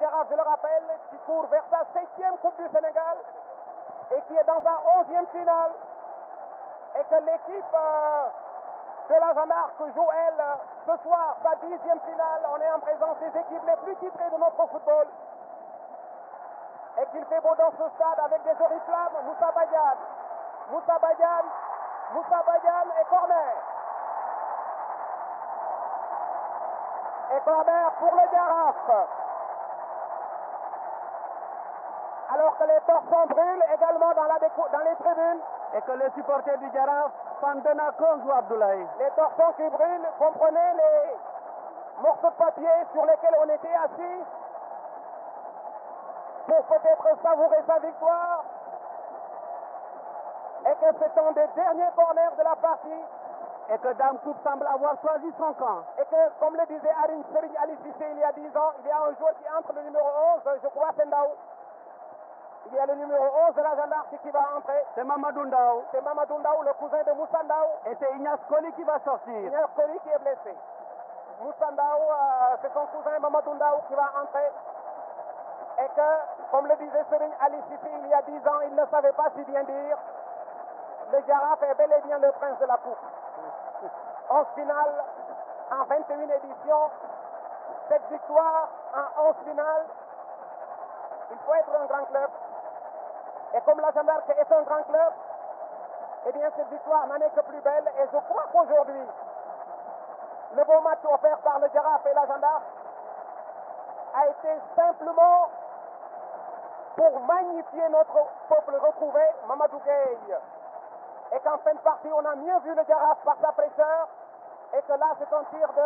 Je le rappelle, qui court vers sa septième Coupe du Sénégal et qui est dans sa onzième finale. Et que l'équipe euh, de la Gendarme joue, elle, ce soir, sa dixième finale. On est en présence des équipes les plus titrées de notre football. Et qu'il fait beau dans ce stade avec des oriflammes. Moussa Badian, Moussa Badian, Moussa Badian et corner. Et corner pour le Giraffe. Alors que les torsons brûlent également dans, la dans les tribunes. Et que les supporters du Giraffe Fandena Konzo Abdoulaye. Les torsons qui brûlent, comprenez les morceaux de papier sur lesquels on était assis pour peut-être savourer sa victoire. Et que c'est un des derniers corners de la partie. Et que Dame Coupe semble avoir choisi son camp. Et que, comme le disait Arin Serigne Ali Cissé il y a 10 ans, il y a un joueur qui entre le numéro 11, je crois, c'est Ndaou. Il y a le numéro 11 de la gendarme qui va entrer. C'est Mamadou Ndaou. C'est Mamadou Ndaou, le cousin de Moussa Ndaou. Et c'est Ignace Koli qui va sortir. Ignace Koli qui est blessé. Moussa Ndaou, euh, c'est son cousin Mamadou Ndaou qui va entrer. Et que, comme le disait Serigne Ali Sissi il y a 10 ans, il ne savait pas si bien dire. Le Giraffe est bel et bien le prince de la coupe. En finale, en 21 éditions, cette victoire en 11 finales, il faut être un grand club. Et comme la est un grand club, eh bien cette victoire n'en est que plus belle. Et je crois qu'aujourd'hui, le beau match offert par le Giraffe et la gendarme a été simplement pour magnifier notre peuple retrouvé, Mamadou Gueye. Et qu'en fin de partie, on a mieux vu le Giraffe par sa fraîcheur. Et que là, c'est un tir de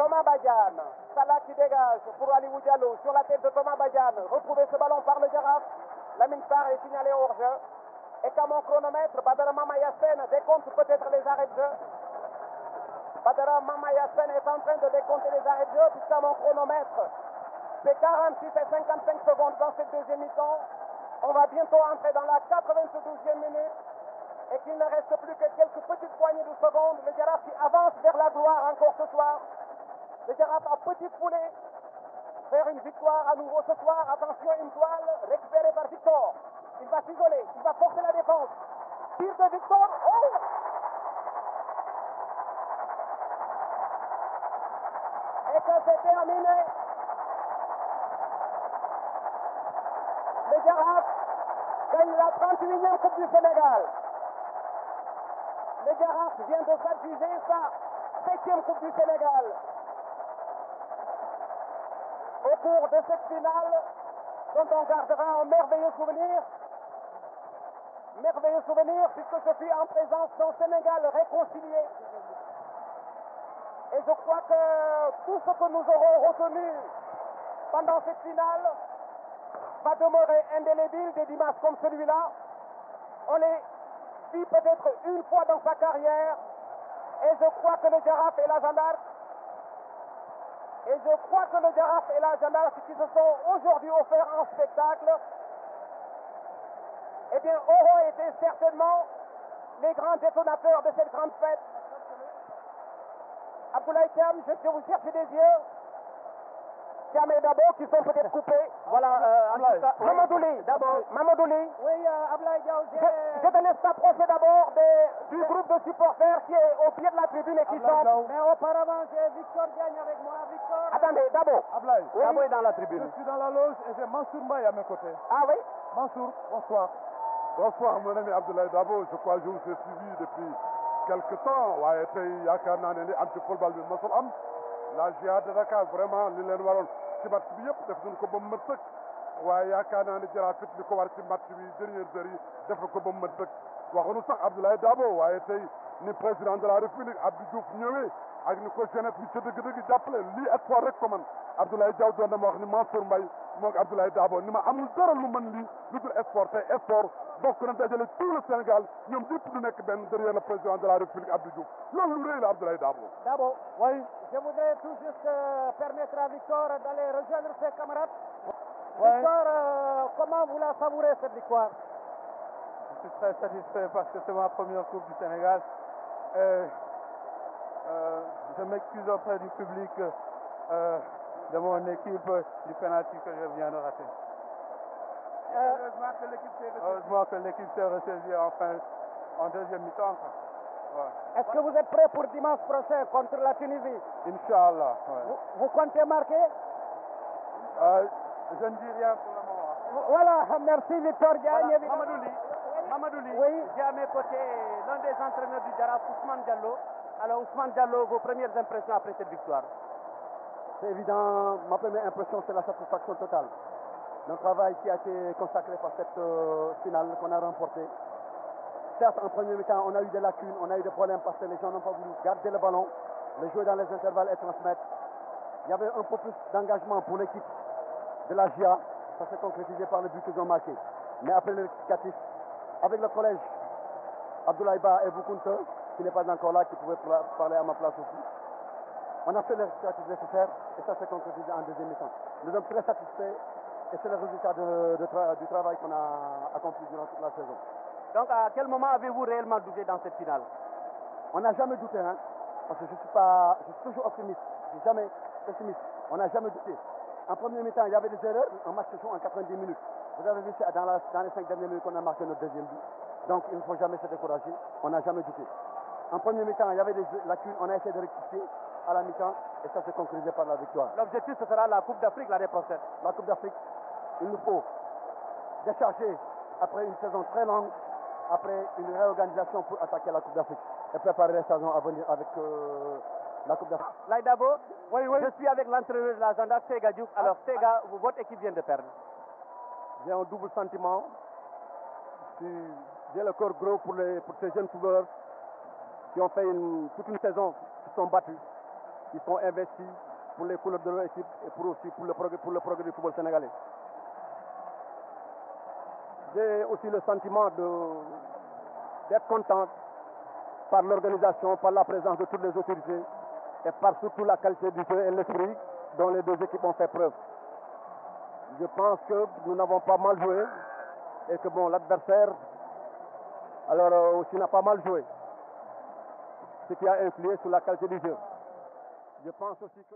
Thomas Badian. Salah qui dégage pour Ali Diallo sur la tête de Thomas Badian. Retrouver ce ballon par le Giraffe. La Sarr est signalé hors jeu. Et qu'à mon chronomètre, Badara Mamayasen décompte peut-être les arrêts de jeu. Badara Mamayasen est en train de décompter les arrêts de jeu puisqu'à mon chronomètre, c'est 46 et 55 secondes dans cette deuxième mi-temps. On va bientôt entrer dans la 92e minute et qu'il ne reste plus que quelques petites poignées de secondes. Le Giraffe qui avance vers la gloire encore ce soir. Le Giraffe a petite foulée faire une victoire à nouveau ce soir. Attention, une toile récupérée par Victor. Il va s'isoler, il va forcer la défense. Tire de Victor. Oh Et que c'est terminé. Le Giraffe gagne la 38e Coupe du Sénégal. Le Giraffe vient de s'adjuger sa septième Coupe du Sénégal au cours de cette finale dont on gardera un merveilleux souvenir. Merveilleux souvenir puisque ce fut en présence d'un Sénégal réconcilié. Et je crois que tout ce que nous aurons retenu pendant cette finale va demeurer indélébile des dimanches comme celui-là. On les vit peut-être une fois dans sa carrière. Et je crois que le Giraffe et la gendarme et je crois que le Giraffe et la gendarme qui se sont aujourd'hui offerts en spectacle, eh bien, auront été certainement les grands détonateurs de cette grande fête. Abdoulaye Thiam, je, je vous cherche des yeux. Thiam et Dabo qui sont peut-être coupés. Voilà, euh. Mamadouli, D'abord, Mamadouli. Oui, euh, Ablaï Diaw, Je, je te laisse t'approcher d'abord du groupe de supporters qui est au pied de la tribune et qui sont... Mais auparavant, j'ai Victor Diagne avec moi. Victor. Attendez, Dabo. Ablaï, Oui. Dabo est dans la je tribune. suis dans la loge et j'ai Mansour Mbaye à mes côtés. Ah oui Mansour, bonsoir. Bonsoir mon ami Abdoulaye Dabo, je crois que je vous ai suivi depuis quelque temps li am ci football bi masul am la GIA de Dakar vraiment li leen waroon ci match bi yëpp def nañ ko ba mu mën sëkk waaye yaakaar naa ne Jaraaf it li ko war ci match bi dernière heure yi def ko ba mu mën sëkk waxuñu sax Abdoulaye Dabo waaye tey ni président de la République Abdou Diouf ñëwee ak ni ko jeunesse bi ca dëgg-dëgg jàppale lii espoir rek ko man Abdoulaye Diaw doon na ma wax ni Mansour Mbaye moog Abdoulaye Dabo ni ma amul dara lu mën lii lu dul sport tey sport bokk na dajale tout le Sénégal ñoom ñëpp du nekk benn derrière le président de la République Abdou Diouf loolu lu rëy la Abdoulaye Dabo. D'abord, oui je voudrais tout juste euh, permettre à Victor d'aller rejoindre ses camarades. Ouais. Victor, euh, comment vous la savourez cette victoire? Je suis très satisfait parce que c'est ma première Coupe du Sénégal. Et, euh, je m'excuse auprès du public. euh, de mon équipe du penalty que je viens de rater. Euh, Heureusement que l'équipe s'est Heureusement que l'équipe s'est ressaisie enfin en deuxième mi-temps. Ouais. Est-ce que vous êtes prêt pour dimanche prochain contre la Tunisie? Inch'Allah. ouais. vous, vous comptez marquer? Euh, je ne dis rien pour le moment. Voilà, merci Victor. Voilà, évidemment. Mamadou Ly, Mamadou Ly, Oui. j'ai à mes côtés l'un des entraîneurs du Jaraaf, Ousmane Diallo. Alors Ousmane Diallo, vos premières impressions après cette victoire? C'est évident, ma première impression, c'est la satisfaction totale. d'un travail qui a été consacré par cette euh, finale qu'on a remportée. Certes, en premier mi-temps, on a eu des lacunes, on a eu des problèmes parce que les gens n'ont pas voulu garder le ballon, les jouer dans les intervalles et transmettre. Il y avait un peu plus d'engagement pour l'équipe de la GIA. Ça s'est concrétisé par le but qu'ils ont marqué. Mais après le rectificatif, avec le collège, Abdoulaye Ba et Boukounte, qui n'est pas encore là, qui pouvait parler à ma place aussi, on a fait le rectificatif nécessaire et ça s'est concrétisé en deuxième mi-temps. Nous sommes très satisfaits et c'est le résultat du travail qu'on a accompli durant toute la saison. Donc à quel moment avez-vous réellement douté dans cette finale? On n'a jamais douté, hein, parce que je suis, pas, je suis toujours optimiste, je suis jamais pessimiste. On n'a jamais douté. En premier mi-temps, il y avait des erreurs, un match se joue en 90 minutes. Vous avez vu, dans, la- dans les 5 dernières minutes qu'on a marqué notre deuxième but. Donc il ne faut jamais se décourager, on n'a jamais douté. En premier mi-temps, il y avait des lacunes, on a essayé de rectifier à la mi-temps et ça s'est concrétisé par la victoire. L'objectif, ce sera la Coupe d'Afrique l'année prochaine. La Coupe d'Afrique, il nous faut décharger après une saison très longue, après une réorganisation pour attaquer la Coupe d'Afrique et préparer les saisons à venir avec euh, la Coupe d'Afrique. Laïdabo, je suis avec l'entraîneur de la Sega Diouf. Alors Sega, vous- votre équipe vient de perdre. J'ai un double sentiment. J'ai le corps gros pour, les, pour ces jeunes footballeurs qui ont fait une- toute une saison, qui sont battus, qui sont investis pour les couleurs de leur équipe et pour aussi pour le progrès, pour le progrès du football sénégalais. J'ai aussi le sentiment d'être content par l'organisation, par la présence de toutes les autorités et par surtout la qualité du jeu et l'esprit dont les deux équipes ont fait preuve. Je pense que nous n'avons pas mal joué et que bon, l'adversaire alors euh, aussi n'a pas mal joué, ce qui a influé sur la qualité du jeu. Je pense aussi que